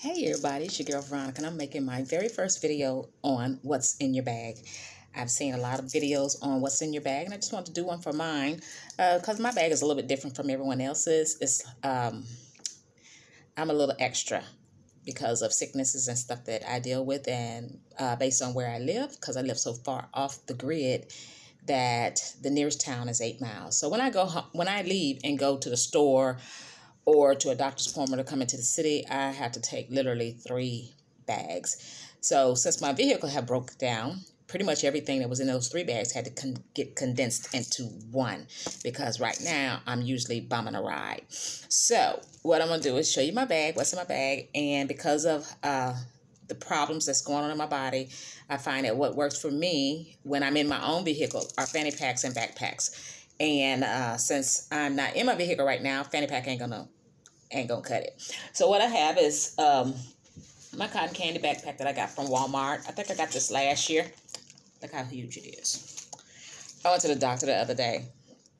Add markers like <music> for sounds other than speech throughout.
Hey everybody, it's your girl Veronica, and I'm making my very first video on what's in your bag. I've seen a lot of videos on what's in your bag, and I just want to do one for mine because uh, my bag is a little bit different from everyone else's. It's um, I'm a little extra because of sicknesses and stuff that I deal with, and uh, based on where I live, because I live so far off the grid that the nearest town is eight miles. So when I go home, when I leave and go to the store or to a doctor's appointment or come into the city, I had to take literally three bags. So since my vehicle had broke down, pretty much everything that was in those three bags had to con get condensed into one because right now I'm usually bumming a ride. So what I'm going to do is show you my bag, what's in my bag, and because of uh, the problems that's going on in my body, I find that what works for me when I'm in my own vehicle are fanny packs and backpacks. And uh, since I'm not in my vehicle right now, fanny pack ain't gonna ain't gonna cut it. So what I have is um, my cotton candy backpack that I got from Walmart. I think I got this last year. Look how huge it is. I went to the doctor the other day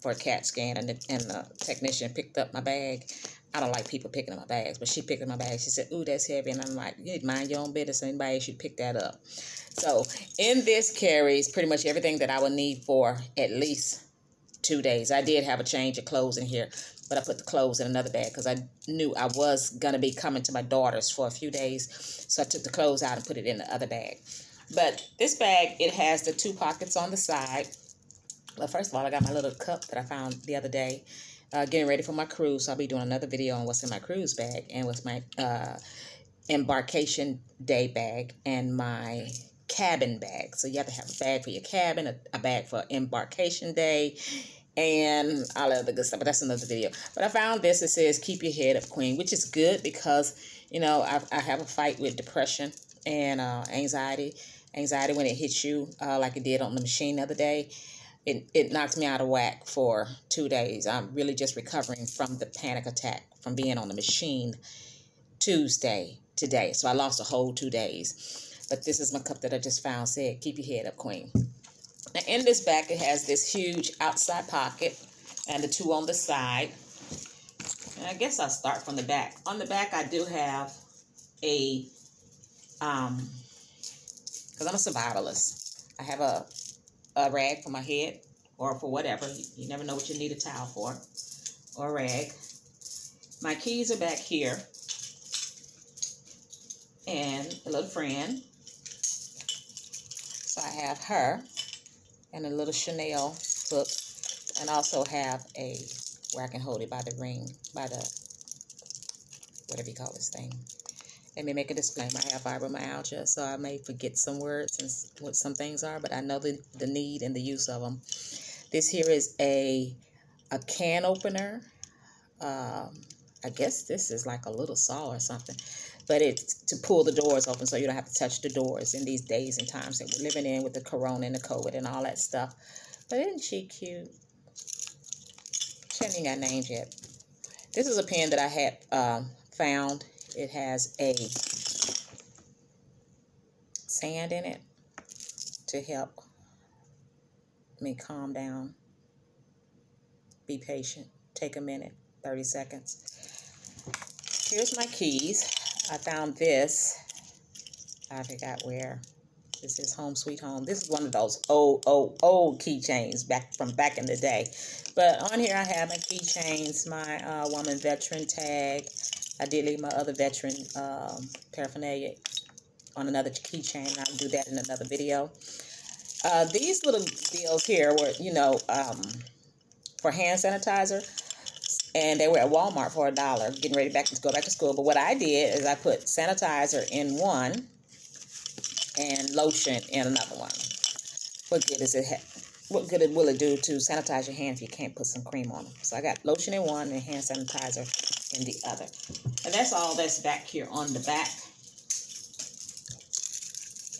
for a CAT scan, and the, and the technician picked up my bag. I don't like people picking up my bags, but she picked up my bag. She said, ooh, that's heavy. And I'm like, you mind your own business. Anybody should pick that up. So in this carries pretty much everything that I would need for at least two days. I did have a change of clothes in here, but I put the clothes in another bag because I knew I was going to be coming to my daughter's for a few days. So I took the clothes out and put it in the other bag. But this bag, it has the two pockets on the side. Well, first of all, I got my little cup that I found the other day. Uh, getting ready for my cruise. So I'll be doing another video on what's in my cruise bag and what's my uh, embarkation day bag and my cabin bag. So you have to have a bag for your cabin, a, a bag for embarkation day, and all of the good stuff. But that's another video. But I found this. It says keep your head up, queen, which is good because you know I, I have a fight with depression and uh, anxiety. Anxiety when it hits you, uh, like it did on the machine the other day, it it knocks me out of whack for two days. I'm really just recovering from the panic attack from being on the machine Tuesday today. So I lost a whole two days. But this is my cup that I just found. Said, keep your head up, queen. Now in this back, it has this huge outside pocket and the two on the side. And I guess I'll start from the back. On the back, I do have a, um, because I'm a survivalist. I have a, a rag for my head or for whatever. You never know what you need a towel for or a rag. My keys are back here. And a little friend. So I have her and a little Chanel hook and also have a where I can hold it by the ring, by the, whatever you call this thing. Let me make a disclaimer. I have fibromyalgia, so I may forget some words and what some things are, but I know the, the need and the use of them. This here is a, a can opener. Um, I guess this is like a little saw or something but it's to pull the doors open so you don't have to touch the doors in these days and times that we're living in with the corona and the COVID and all that stuff. But isn't she cute? She hasn't got names yet. This is a pen that I had um, found. It has a sand in it to help me calm down. Be patient. Take a minute, 30 seconds. Here's my keys. I found this. I forgot where. This is Home Sweet Home. This is one of those old, old, old keychains back from back in the day. But on here I have my keychains, my uh, woman veteran tag. I did leave my other veteran um, paraphernalia on another keychain. I'll do that in another video. Uh, these little deals here were, you know, um, for hand sanitizer and they were at Walmart for a dollar, getting ready back to go back to school. But what I did is I put sanitizer in one and lotion in another one. What good is it? What good will it do to sanitize your hand if you can't put some cream on them? So I got lotion in one and hand sanitizer in the other. And that's all that's back here on the back.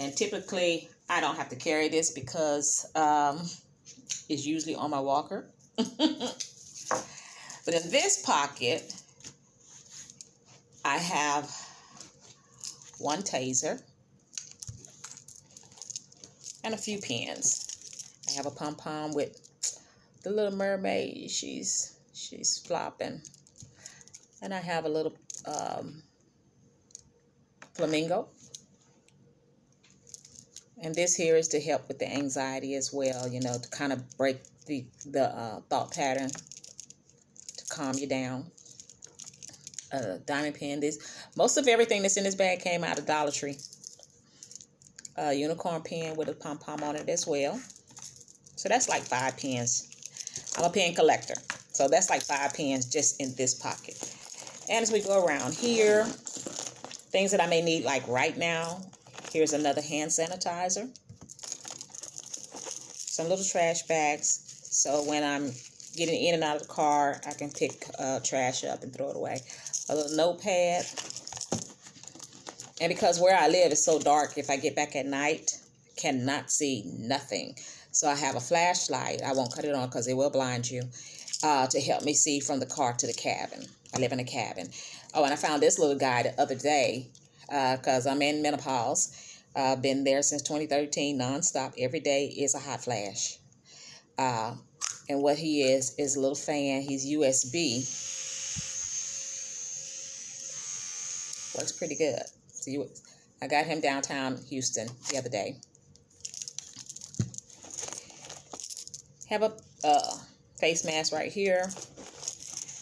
And typically, I don't have to carry this because um, it's usually on my walker. <laughs> But in this pocket, I have one taser and a few pens. I have a pom-pom with the little mermaid. She's she's flopping. And I have a little um, Flamingo. And this here is to help with the anxiety as well, you know, to kind of break the, the uh, thought pattern, calm you down. A diamond pen. This Most of everything that's in this bag came out of Dollar Tree. A unicorn pen with a pom-pom on it as well. So that's like five pens. I'm a pen collector. So that's like five pens just in this pocket. And as we go around here, things that I may need like right now, here's another hand sanitizer. Some little trash bags. So when I'm getting in and out of the car, I can pick uh, trash up and throw it away. A little notepad. And because where I live is so dark, if I get back at night, cannot see nothing. So I have a flashlight. I won't cut it on because it will blind you uh, to help me see from the car to the cabin. I live in a cabin. Oh, and I found this little guy the other day because uh, I'm in menopause. Uh, been there since 2013, nonstop. Every day is a hot flash. Uh, and what he is, is a little fan. He's USB. Works pretty good. You, I got him downtown Houston the other day. Have a uh, face mask right here.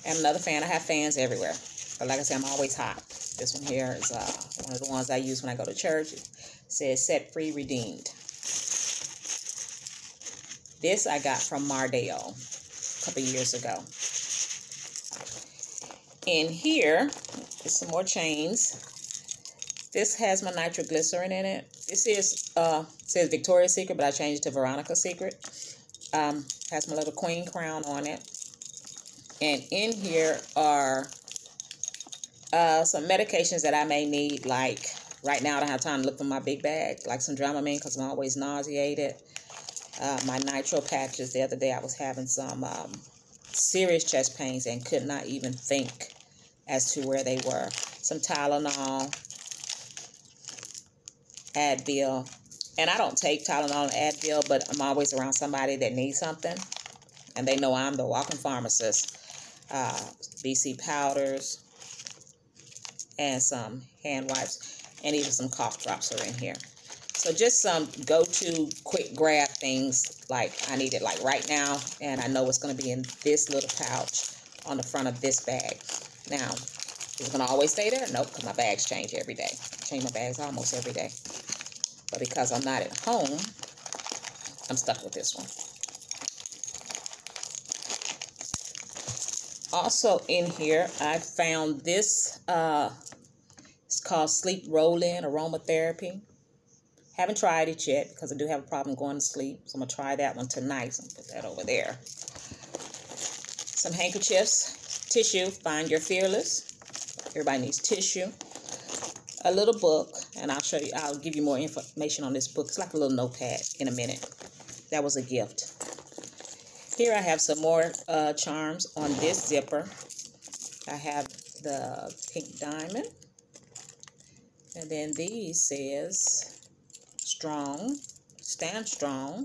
And another fan. I have fans everywhere. But like I said, I'm always hot. This one here is uh, one of the ones I use when I go to church. It says set free redeemed. This I got from Mardel a couple years ago. In here is some more chains. This has my nitroglycerin in it. This is uh says Victoria's Secret, but I changed it to Veronica's Secret. Um, has my little queen crown on it. And in here are uh, some medications that I may need, like right now I don't have time to look for my big bag, like some Dramamine because I'm always nauseated. Uh, my nitro patches, the other day I was having some um, serious chest pains and could not even think as to where they were. Some Tylenol, Advil, and I don't take Tylenol and Advil, but I'm always around somebody that needs something, and they know I'm the walking pharmacist. Uh, BC powders, and some hand wipes, and even some cough drops are in here. So just some go-to quick grab things like I need it like right now, and I know it's going to be in this little pouch on the front of this bag. Now, is it going to always stay there? Nope, because my bags change every day. I change my bags almost every day. But because I'm not at home, I'm stuck with this one. Also in here, I found this, uh, it's called Sleep Roll-In Aromatherapy. Haven't tried it yet because I do have a problem going to sleep. So I'm going to try that one tonight. So I'm going to put that over there. Some handkerchiefs, tissue, Find Your Fearless. Everybody needs tissue a little book, and I'll show you, I'll give you more information on this book. It's like a little notepad in a minute. That was a gift. Here I have some more uh, charms on this zipper. I have the pink diamond. And then these says strong, stand strong,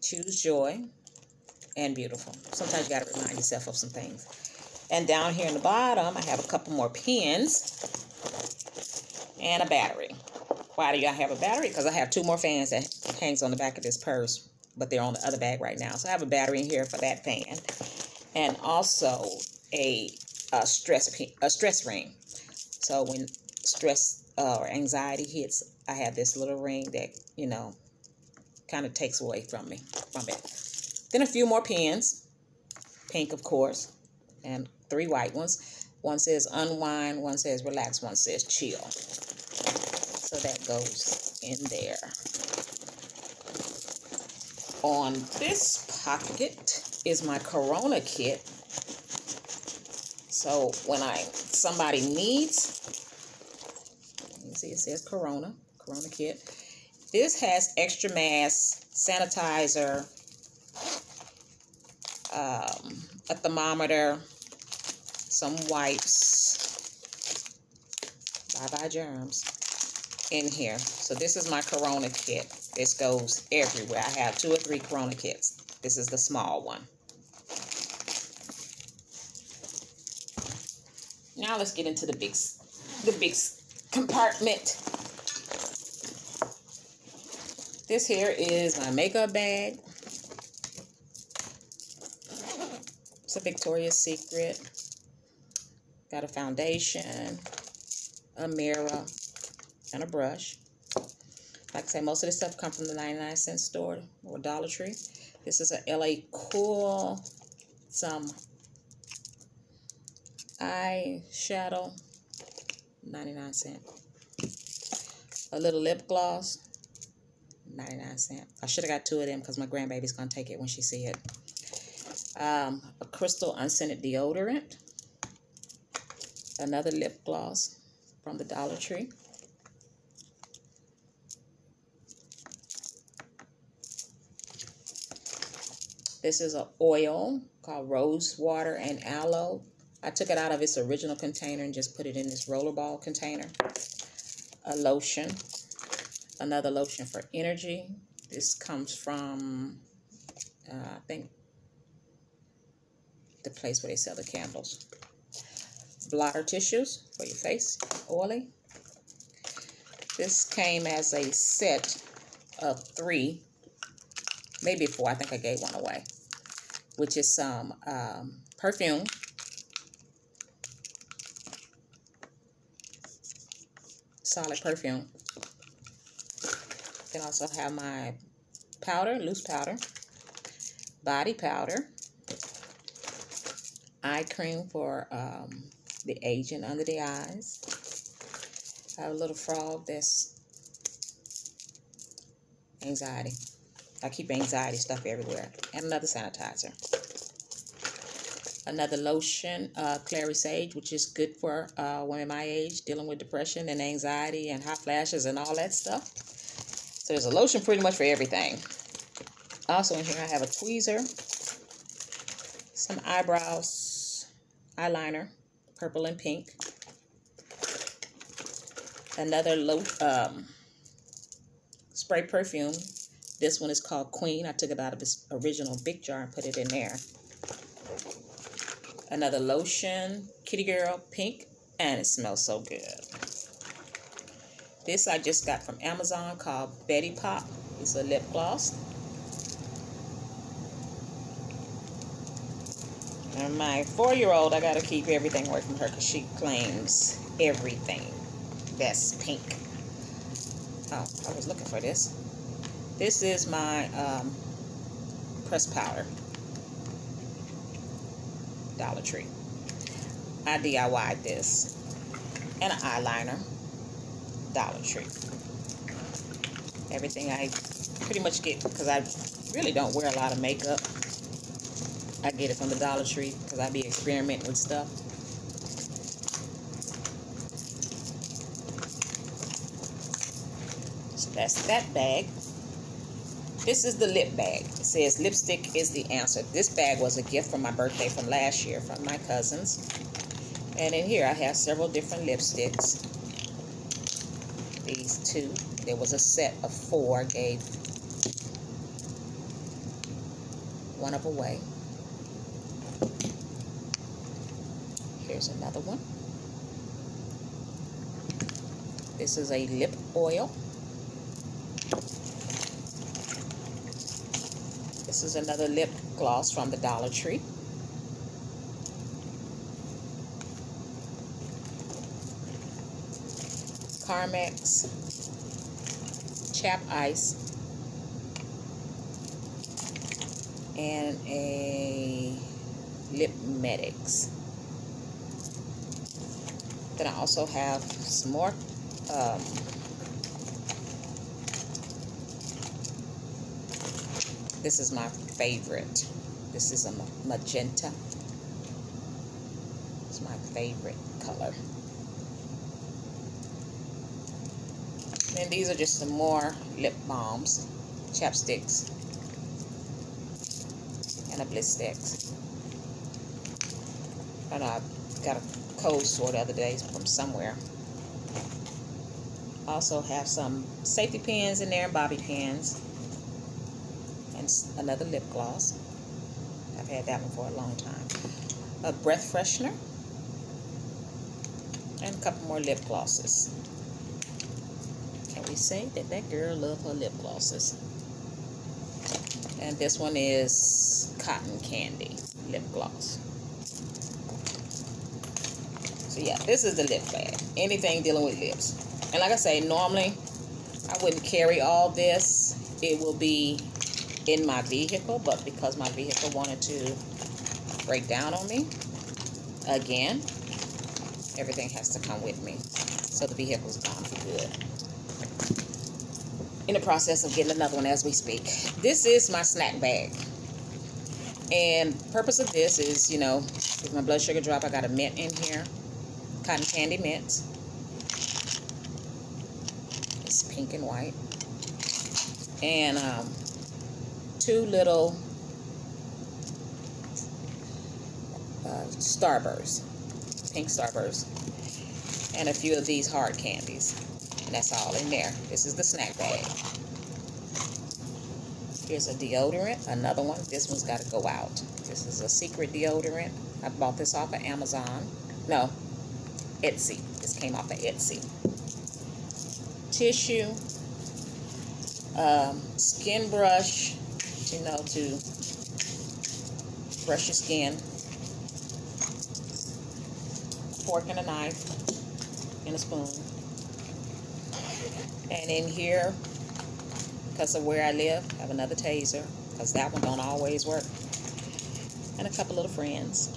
choose joy, and beautiful. Sometimes you got to remind yourself of some things. And down here in the bottom, I have a couple more pins and a battery. Why do I have a battery? Because I have two more fans that hangs on the back of this purse, but they're on the other bag right now. So I have a battery in here for that fan. And also a, a stress a stress ring. So when stress uh, or anxiety hits, I have this little ring that, you know, kind of takes away from me, from it. Then a few more pins, pink, of course, and three white ones. One says unwind, one says relax, one says chill. So that goes in there. On this pocket is my Corona kit. So when I somebody needs, see it says Corona, Corona kit. This has extra mask, sanitizer, um, a thermometer, some wipes, bye-bye germs, in here. So this is my Corona kit. This goes everywhere. I have two or three Corona kits. This is the small one. Now let's get into the big, the big compartment. This here is my makeup bag. It's a Victoria's Secret. Got a foundation, a mirror, and a brush. Like I say, most of this stuff come from the 99 cent store or Dollar Tree. This is a LA Cool, some eyeshadow, 99 cent. A little lip gloss, 99 cent. I should have got two of them because my grandbaby's going to take it when she see it. Um, a crystal unscented deodorant another lip gloss from the Dollar Tree. This is an oil called Rose Water and Aloe. I took it out of its original container and just put it in this rollerball container. A lotion. Another lotion for energy. This comes from, uh, I think, the place where they sell the candles blotter tissues for your face, oily. This came as a set of three, maybe four. I think I gave one away, which is some um, perfume. Solid perfume. Can also have my powder, loose powder, body powder, eye cream for um, the agent under the eyes. I have a little frog that's anxiety. I keep anxiety stuff everywhere. And another sanitizer. Another lotion, uh, Clary Sage, which is good for uh, women my age dealing with depression and anxiety and hot flashes and all that stuff. So there's a lotion pretty much for everything. Also in here I have a tweezer, some eyebrows, eyeliner, purple and pink. Another low um, spray perfume. This one is called Queen. I took it out of its original big jar and put it in there. Another lotion, Kitty Girl Pink, and it smells so good. This I just got from Amazon called Betty Pop. It's a lip gloss. And my four-year-old, I got to keep everything away from her because she claims everything that's pink. Oh, I was looking for this. This is my um, pressed powder. Dollar Tree. I DIY'd this. And an eyeliner. Dollar Tree. Everything I pretty much get because I really don't wear a lot of makeup. I get it from the Dollar Tree because I be experimenting with stuff. So that's that bag. This is the lip bag. It says lipstick is the answer. This bag was a gift for my birthday from last year from my cousins. And in here I have several different lipsticks. These two. There was a set of four. Gave one of away. Here's another one. This is a lip oil. This is another lip gloss from the Dollar Tree. Carmex Chap Ice and a Lip Medex. Then I also have some more um, this is my favorite. This is a magenta. It's my favorite color. And these are just some more lip balms, chapsticks, and a sticks. And I got a cold sore the other day from somewhere. Also have some safety pins in there, bobby pins, another lip gloss. I've had that one for a long time. A breath freshener, And a couple more lip glosses. Can we say that that girl love her lip glosses? And this one is Cotton Candy lip gloss. So yeah, this is the lip bag. Anything dealing with lips. And like I say, normally I wouldn't carry all this. It will be in my vehicle, but because my vehicle wanted to break down on me, again, everything has to come with me. So the vehicle's gone for good. In the process of getting another one as we speak. This is my snack bag. And purpose of this is, you know, with my blood sugar drop, I got a mint in here. Cotton candy mint. It's pink and white. And um, two little uh, Starbursts, pink Starbursts, and a few of these hard candies. And that's all in there. This is the snack bag. Here's a deodorant, another one. This one's got to go out. This is a secret deodorant. I bought this off of Amazon. No, Etsy. This came off of Etsy. Tissue, um, skin brush, you know, to brush your skin. Fork and a knife and a spoon. And in here, because of where I live, I have another taser because that one don't always work. And a couple little friends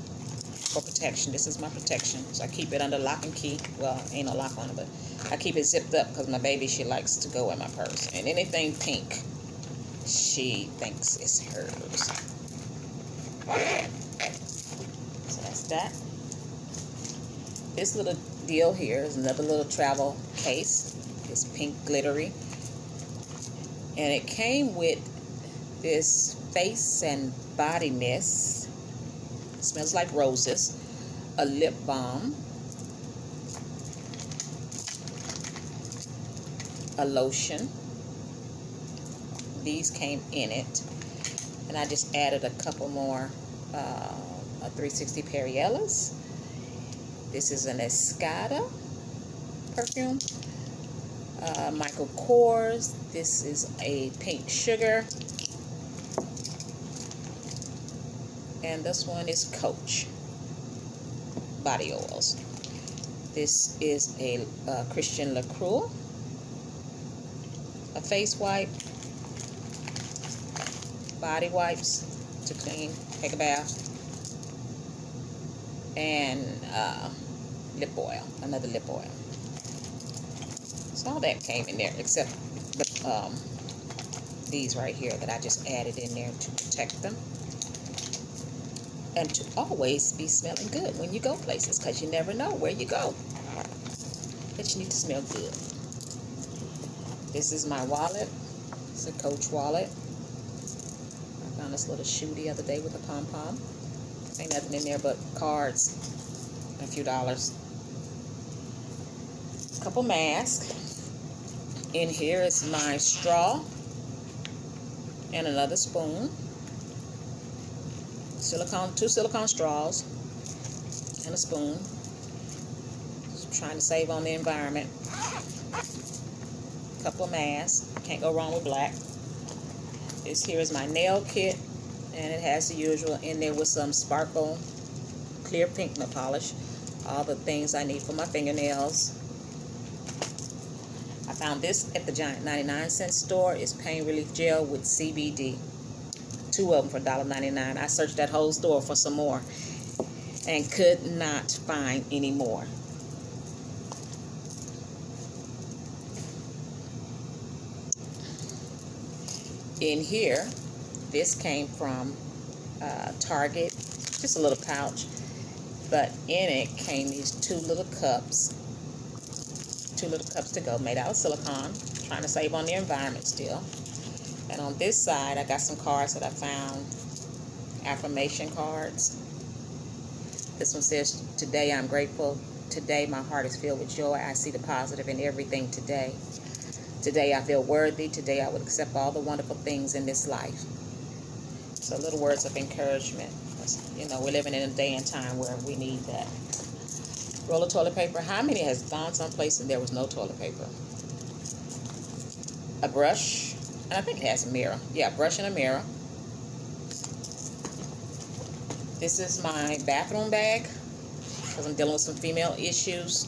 for protection. This is my protection. So I keep it under lock and key. Well, ain't no lock on it, but I keep it zipped up because my baby, she likes to go in my purse. And anything pink, she thinks it's hers. So that's that. This little deal here is another little travel case. It's pink glittery. And it came with this face and body mist. It smells like roses. A lip balm. A lotion these came in it. And I just added a couple more uh, 360 Periellas. This is an Escada perfume. Uh, Michael Kors. This is a pink sugar. And this one is Coach body oils. This is a uh, Christian Lacroix. A face wipe body wipes to clean, take a bath, and uh, lip oil, another lip oil. So all that came in there except um, these right here that I just added in there to protect them. And to always be smelling good when you go places because you never know where you go. But you need to smell good. This is my wallet. It's a Coach wallet this little shoe the other day with a pom-pom. Ain't nothing in there but cards a few dollars. A couple masks. In here is my straw and another spoon. Silicone, two silicone straws and a spoon. Just trying to save on the environment. A couple masks. Can't go wrong with black. This here is my nail kit, and it has the usual in there with some sparkle clear pink nail polish. All the things I need for my fingernails. I found this at the Giant 99 cent store. It's pain relief gel with CBD. Two of them for $1.99. I searched that whole store for some more and could not find any more. In here, this came from uh, Target, just a little pouch, but in it came these two little cups, two little cups to go, made out of silicone, trying to save on the environment still. And on this side, I got some cards that I found, affirmation cards. This one says, today I'm grateful. Today my heart is filled with joy. I see the positive in everything today. Today I feel worthy. Today I would accept all the wonderful things in this life. So little words of encouragement. You know, we're living in a day and time where we need that. roll of toilet paper. How many has gone someplace and there was no toilet paper? A brush, and I think it has a mirror. Yeah, brush and a mirror. This is my bathroom bag because I'm dealing with some female issues.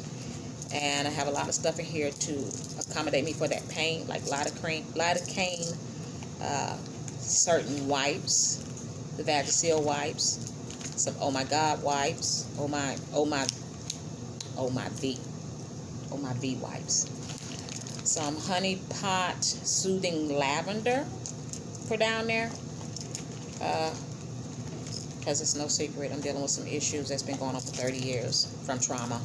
And I have a lot of stuff in here to accommodate me for that pain, like lidocaine, lidocaine uh, certain wipes, the Vagisil wipes, some Oh My God wipes, Oh My, Oh My, Oh My V, Oh My V wipes. Some Honey Pot Soothing Lavender for down there. Uh, because it's no secret I'm dealing with some issues that's been going on for 30 years from trauma.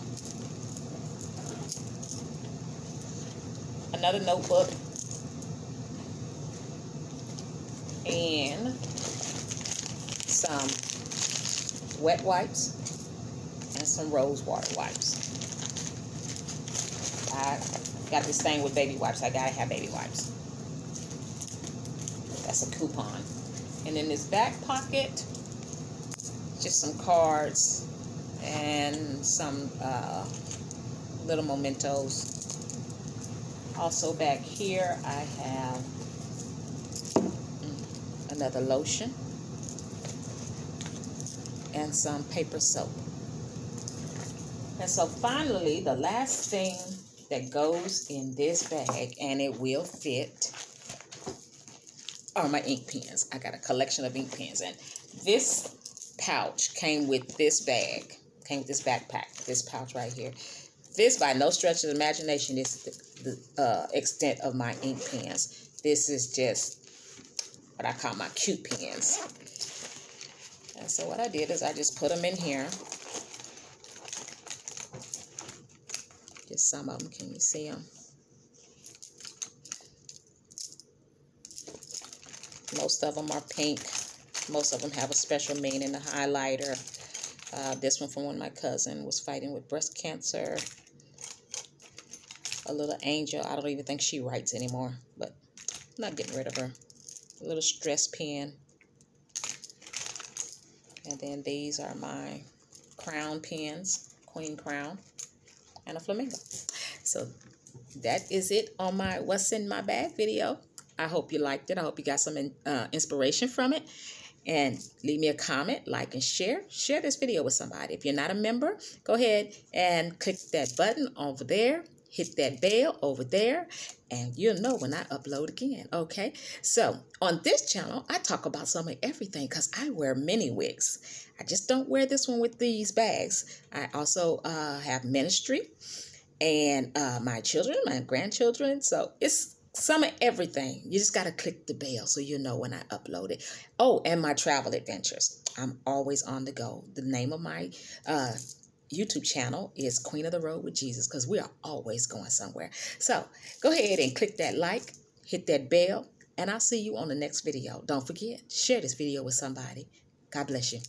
Another notebook and some wet wipes and some rose water wipes. I got this thing with baby wipes. I gotta have baby wipes. That's a coupon. And in this back pocket, just some cards and some uh, little mementos. Also back here I have another lotion and some paper soap. And so finally, the last thing that goes in this bag, and it will fit, are my ink pens. I got a collection of ink pens. And this pouch came with this bag, came with this backpack, this pouch right here. This, by no stretch of imagination, is the, the uh, extent of my ink pens. This is just what I call my cute pens. And so what I did is I just put them in here. Just some of them, can you see them? Most of them are pink. Most of them have a special meaning, the highlighter. Uh, this one from one of my cousin was fighting with breast cancer. A little angel. I don't even think she writes anymore, but I'm not getting rid of her. A little stress pen. And then these are my crown pins, queen crown, and a flamingo. So that is it on my what's in my bag video. I hope you liked it. I hope you got some uh, inspiration from it and leave me a comment, like, and share. Share this video with somebody. If you're not a member, go ahead and click that button over there. Hit that bell over there, and you'll know when I upload again, okay? So, on this channel, I talk about some of everything because I wear many wigs. I just don't wear this one with these bags. I also uh, have ministry and uh, my children, my grandchildren. So, it's some of everything. You just got to click the bell so you know when I upload it. Oh, and my travel adventures. I'm always on the go. The name of my uh, YouTube channel is Queen of the Road with Jesus because we are always going somewhere. So go ahead and click that like, hit that bell, and I'll see you on the next video. Don't forget, share this video with somebody. God bless you.